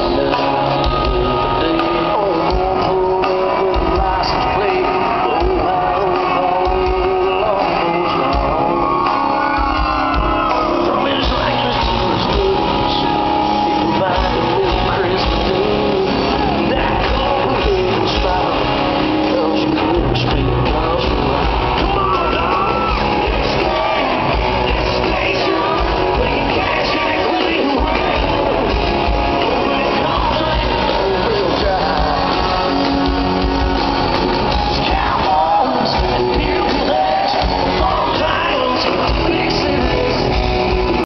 Sunday.